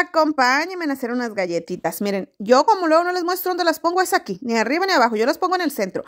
acompáñenme a hacer unas galletitas. Miren, yo como luego no les muestro dónde las pongo, es aquí, ni arriba ni abajo, yo las pongo en el centro.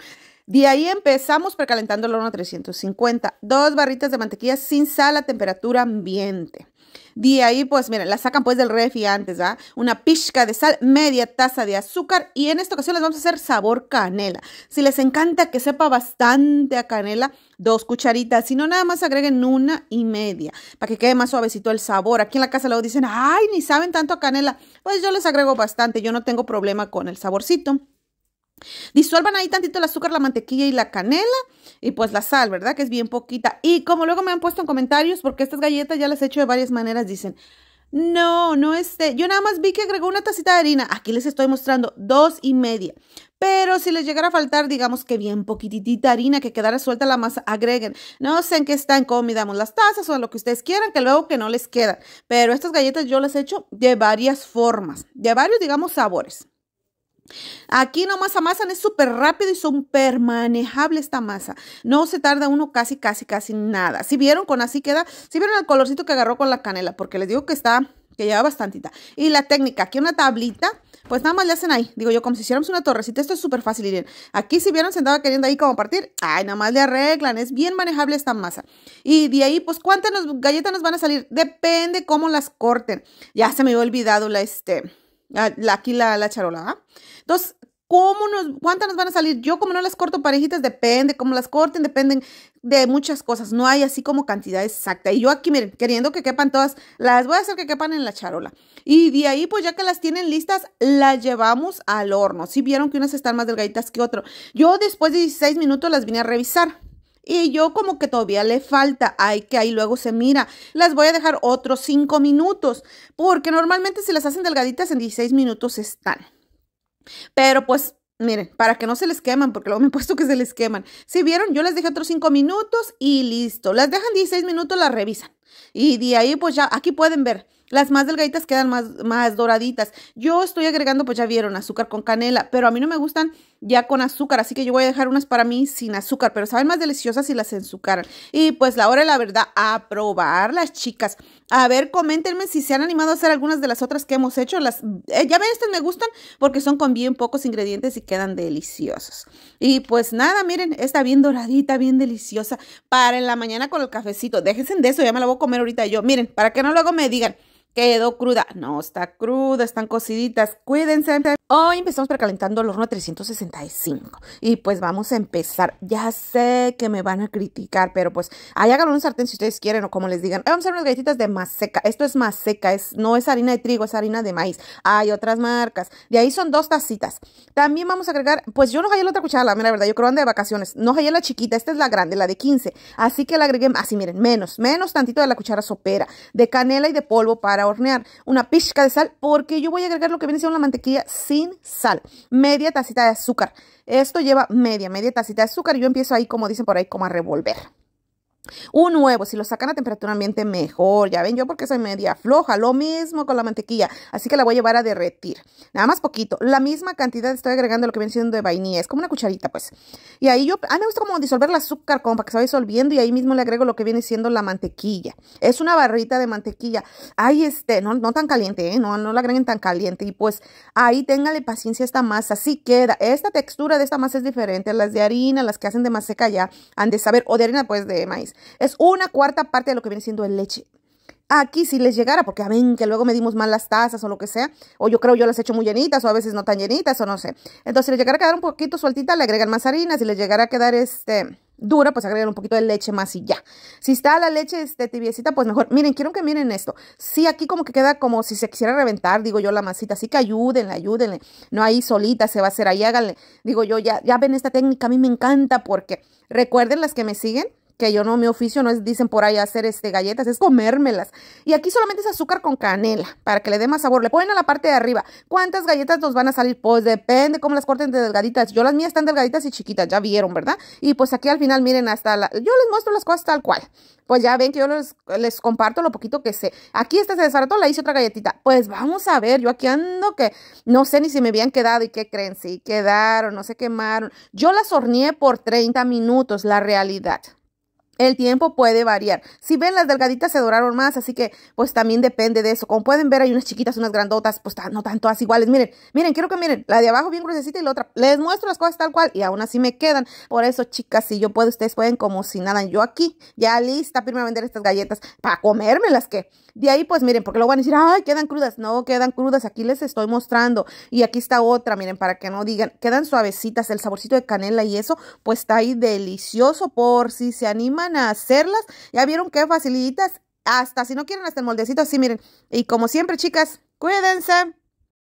De ahí empezamos precalentando el horno a 350. Dos barritas de mantequilla sin sal a temperatura ambiente. De ahí, pues, miren, la sacan pues del refri antes, ¿ah? Una pizca de sal, media taza de azúcar y en esta ocasión les vamos a hacer sabor canela. Si les encanta que sepa bastante a canela, dos cucharitas, si no, nada más agreguen una y media para que quede más suavecito el sabor. Aquí en la casa luego dicen, ay, ni saben tanto a canela. Pues yo les agrego bastante, yo no tengo problema con el saborcito. Disuelvan ahí tantito el azúcar, la mantequilla y la canela y pues la sal, ¿verdad? Que es bien poquita. Y como luego me han puesto en comentarios, porque estas galletas ya las he hecho de varias maneras, dicen, no, no este, yo nada más vi que agregó una tacita de harina. Aquí les estoy mostrando dos y media. Pero si les llegara a faltar, digamos que bien poquitita harina, que quedara suelta la masa, agreguen. No sé en qué están, cómo midamos las tazas o lo que ustedes quieran, que luego que no les quedan. Pero estas galletas yo las he hecho de varias formas, de varios, digamos, sabores. Aquí nomás amasan, es súper rápido y súper manejable esta masa. No se tarda uno casi, casi, casi nada. Si vieron con así queda, si vieron el colorcito que agarró con la canela, porque les digo que está, que lleva bastantita. Y la técnica, aquí una tablita, pues nada más le hacen ahí. Digo yo, como si hiciéramos una torrecita, esto es súper fácil. Miren, aquí si vieron sentado queriendo ahí como partir, ay, nada más le arreglan, es bien manejable esta masa. Y de ahí, pues, ¿cuántas galletas nos van a salir? Depende cómo las corten. Ya se me había olvidado la, este aquí la, la charola, ¿ah? Entonces, ¿cómo nos, cuántas nos van a salir? Yo como no las corto parejitas, depende, cómo las corten, dependen de muchas cosas. No hay así como cantidad exacta. Y yo aquí, miren, queriendo que quepan todas, las voy a hacer que quepan en la charola. Y de ahí, pues ya que las tienen listas, las llevamos al horno. Si vieron que unas están más delgaditas que otras. Yo después de 16 minutos las vine a revisar. Y yo como que todavía le falta, hay que ahí luego se mira. Las voy a dejar otros 5 minutos, porque normalmente si las hacen delgaditas en 16 minutos están. Pero pues Miren, para que no se les queman, porque luego me he puesto que se les queman. Si vieron, yo les dejé otros 5 minutos y listo. Las dejan 16 minutos, las revisan. Y de ahí, pues ya, aquí pueden ver. Las más delgaditas quedan más, más doraditas. Yo estoy agregando, pues ya vieron, azúcar con canela, pero a mí no me gustan ya con azúcar, así que yo voy a dejar unas para mí sin azúcar, pero saben más deliciosas si las enzucaran. Y pues la hora de la verdad, a probar las chicas. A ver, coméntenme si se han animado a hacer algunas de las otras que hemos hecho. Las, eh, ya ven, estas me gustan porque son con bien pocos ingredientes y quedan deliciosos. Y pues nada, miren, está bien doradita, bien deliciosa para en la mañana con el cafecito. Déjense de eso, ya me la voy a comer ahorita yo. Miren, para que no luego me digan, quedó cruda. No, está cruda, están cociditas. Cuídense. Hoy empezamos precalentando el horno a 365 y pues vamos a empezar. Ya sé que me van a criticar, pero pues ahí hagan un sartén si ustedes quieren o como les digan. Vamos a hacer unas galletitas de seca. Esto es más seca, es, no es harina de trigo, es harina de maíz. Hay otras marcas. De ahí son dos tacitas. También vamos a agregar, pues yo no hallé la otra cuchara, la verdad, yo creo ande de vacaciones. No hallé la chiquita, esta es la grande, la de 15. Así que la agregué, así miren, menos, menos tantito de la cuchara sopera, de canela y de polvo para hornear. Una pizca de sal, porque yo voy a agregar lo que viene siendo la mantequilla sin sal, media tacita de azúcar. Esto lleva media, media tacita de azúcar y yo empiezo ahí, como dicen por ahí, como a revolver. Un huevo, si lo sacan a temperatura ambiente, mejor. Ya ven, yo porque soy media floja. Lo mismo con la mantequilla. Así que la voy a llevar a derretir. Nada más poquito. La misma cantidad estoy agregando lo que viene siendo de vainilla. Es como una cucharita, pues. Y ahí yo, a mí me gusta como disolver el azúcar como para que se vaya disolviendo. Y ahí mismo le agrego lo que viene siendo la mantequilla. Es una barrita de mantequilla. Ahí este, no, no tan caliente, ¿eh? No, no la agreguen tan caliente. Y pues ahí téngale paciencia a esta masa. Así queda. Esta textura de esta masa es diferente a las de harina, las que hacen de más seca ya han de saber. O de harina, pues, de maíz. Es una cuarta parte de lo que viene siendo el leche. Aquí si les llegara, porque a ven que luego medimos mal las tazas o lo que sea, o yo creo yo las he hecho muy llenitas o a veces no tan llenitas o no sé. Entonces si les llegara a quedar un poquito sueltita, le agregan más harina, si les llegara a quedar este dura, pues agregan un poquito de leche más y ya. Si está la leche este, tibiecita, pues mejor. Miren, quiero que miren esto. Sí, aquí como que queda como si se quisiera reventar, digo yo, la masita. Así que ayúdenle, ayúdenle. No ahí solita se va a hacer ahí, háganle. Digo yo, ya, ya ven esta técnica, a mí me encanta porque recuerden las que me siguen que yo no, mi oficio no es, dicen por ahí, hacer este galletas, es comérmelas. Y aquí solamente es azúcar con canela, para que le dé más sabor. Le ponen a la parte de arriba. ¿Cuántas galletas nos van a salir? Pues depende cómo las corten de delgaditas. Yo las mías están delgaditas y chiquitas, ya vieron, ¿verdad? Y pues aquí al final, miren, hasta la... Yo les muestro las cosas tal cual. Pues ya ven que yo les, comparto lo poquito que sé. Aquí esta se desbarató, la hice otra galletita. Pues vamos a ver, yo aquí ando que no sé ni si me habían quedado y qué creen, si quedaron, no se quemaron. Yo las horneé por 30 minutos, la realidad. El tiempo puede variar. Si ven, las delgaditas se doraron más, así que pues también depende de eso. Como pueden ver, hay unas chiquitas, unas grandotas, pues no tanto todas iguales. Miren, miren, quiero que miren, la de abajo bien gruesecita y la otra. Les muestro las cosas tal cual y aún así me quedan. Por eso, chicas, si yo puedo, ustedes pueden como si nada. Yo aquí, ya lista, primero a vender estas galletas para comérmelas que. De ahí, pues miren, porque luego van a decir, ay, quedan crudas. No, quedan crudas. Aquí les estoy mostrando. Y aquí está otra, miren, para que no digan, quedan suavecitas. El saborcito de canela y eso, pues está ahí delicioso por si se a hacerlas. Ya vieron qué facilitas. Hasta si no quieren hasta el moldecito así, miren. Y como siempre, chicas, cuídense.